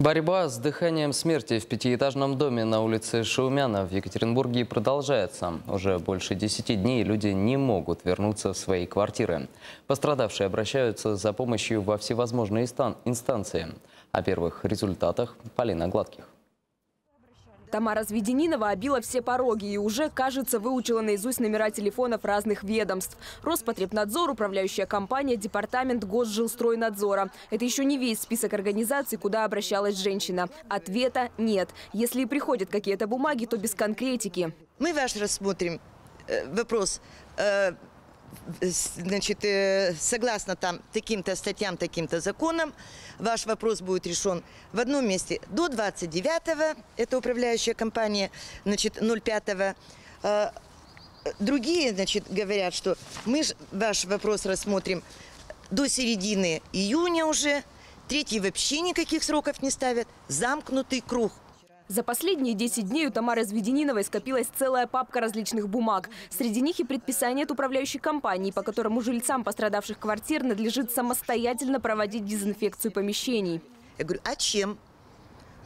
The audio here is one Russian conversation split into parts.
Борьба с дыханием смерти в пятиэтажном доме на улице Шаумяна в Екатеринбурге продолжается. Уже больше десяти дней люди не могут вернуться в свои квартиры. Пострадавшие обращаются за помощью во всевозможные инстан- инстанции. О первых результатах Полина Гладких. Тамара Зведенинова обила все пороги и уже, кажется, выучила наизусть номера телефонов разных ведомств. Роспотребнадзор, управляющая компания, департамент Госжилстройнадзора. Это еще не весь список организаций, куда обращалась женщина. Ответа нет. Если и приходят какие-то бумаги, то без конкретики. Мы ваш рассмотрим э, вопрос, э, значит, э, согласно там таким-то статьям, таким-то законам, ваш вопрос будет решен в одном месте до 29-го, это управляющая компания, значит, 05-го. Э, Другие, значит, говорят, что мы ваш вопрос рассмотрим до середины июня уже, третий вообще никаких сроков не ставят, замкнутый круг. За последние 10 дней у Тамары Зведениновой скопилась целая папка различных бумаг. Среди них и предписание от управляющей компании, по которому жильцам пострадавших квартир надлежит самостоятельно проводить дезинфекцию помещений. Я говорю, а чем?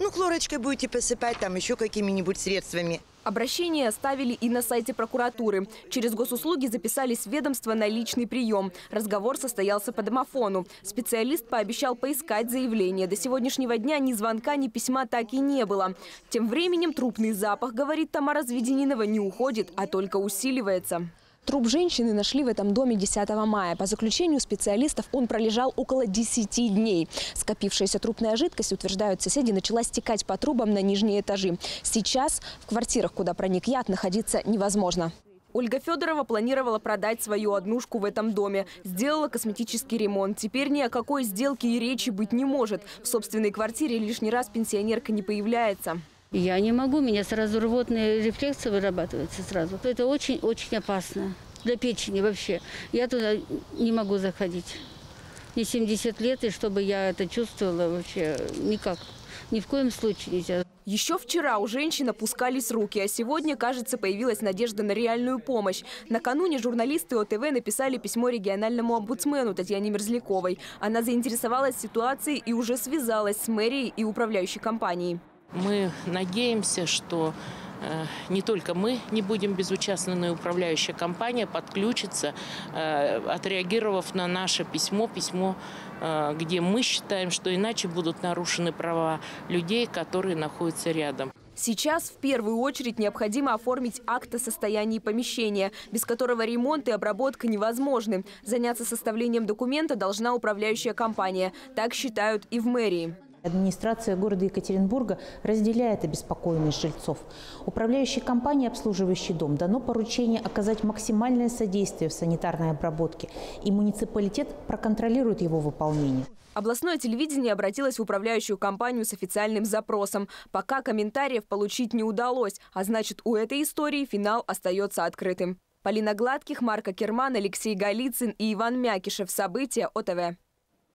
Ну, хлорочкой будете посыпать, там еще какими-нибудь средствами. Обращение оставили и на сайте прокуратуры. Через госуслуги записались в ведомство на личный прием. Разговор состоялся по домофону. Специалист пообещал поискать заявление. До сегодняшнего дня ни звонка, ни письма так и не было. Тем временем трупный запах, говорит Тамара Зведенинова, не уходит, а только усиливается. Труп женщины нашли в этом доме 10 мая. По заключению специалистов он пролежал около 10 дней. Скопившаяся трупная жидкость, утверждают соседи, начала стекать по трубам на нижние этажи. Сейчас в квартирах, куда проник яд, находиться невозможно. Ольга Федорова планировала продать свою однушку в этом доме. Сделала косметический ремонт. Теперь ни о какой сделке и речи быть не может. В собственной квартире лишний раз пенсионерка не появляется. Я не могу, меня сразу рвотные рефлексы вырабатываются сразу. Это очень-очень опасно для печени вообще. Я туда не могу заходить. Мне 70 лет, и чтобы я это чувствовала вообще никак. Ни в коем случае нельзя. Еще вчера у женщин опускались руки, а сегодня, кажется, появилась надежда на реальную помощь. Накануне журналисты ОТВ написали письмо региональному омбудсмену Татьяне Мерзляковой. Она заинтересовалась ситуацией и уже связалась с мэрией и управляющей компанией. Мы надеемся, что э, не только мы не будем безучастны, но и управляющая компания подключится, э, отреагировав на наше письмо, письмо, э, где мы считаем, что иначе будут нарушены права людей, которые находятся рядом. Сейчас в первую очередь необходимо оформить акт о состоянии помещения, без которого ремонт и обработка невозможны. Заняться составлением документа должна управляющая компания. Так считают и в мэрии. Администрация города Екатеринбурга разделяет обеспокоенность жильцов. Управляющей компании, обслуживающей дом, дано поручение оказать максимальное содействие в санитарной обработке, и муниципалитет проконтролирует его выполнение. Областное телевидение обратилось в управляющую компанию с официальным запросом. Пока комментариев получить не удалось, а значит у этой истории финал остается открытым. Полина Гладких, Марка Керман, Алексей Голицын и Иван Мякишев. События ОТВ.